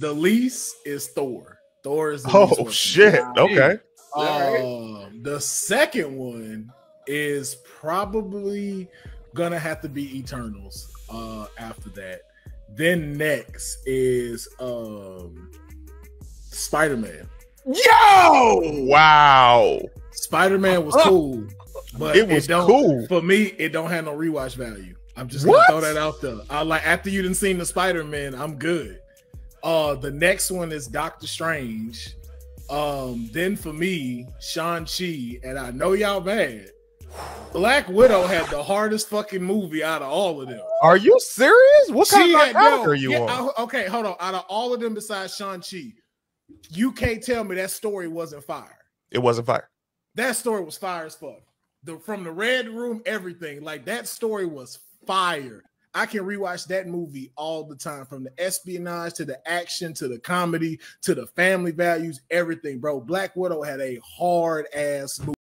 The least is Thor. Thor is the Oh least working. shit. Okay. Um, the second one is probably gonna have to be Eternals. Uh, after that, then next is um Spider Man. Yo! Wow. Spider Man was cool, but It was don't, cool. for me. It don't have no rewatch value. I'm just gonna What? throw that out there. I like after you didn't seen the Spider Man, I'm good. Uh, the next one is Doctor Strange. Um, then for me, Shang Chi, and I know y'all mad. Black Widow had the hardest fucking movie out of all of them. Are you serious? What kind of had- yo, are you yeah, on? I- okay, hold on. Out of all of them besides Shang Chi, you can't tell me that story wasn't fire. it wasn't fire. That story was fire as fuck. The from the red room, everything like that story was fire. I can rewatch that movie all the time, from the espionage to the action to the comedy to the family values, everything, bro. Black Widow had a hard ass movie.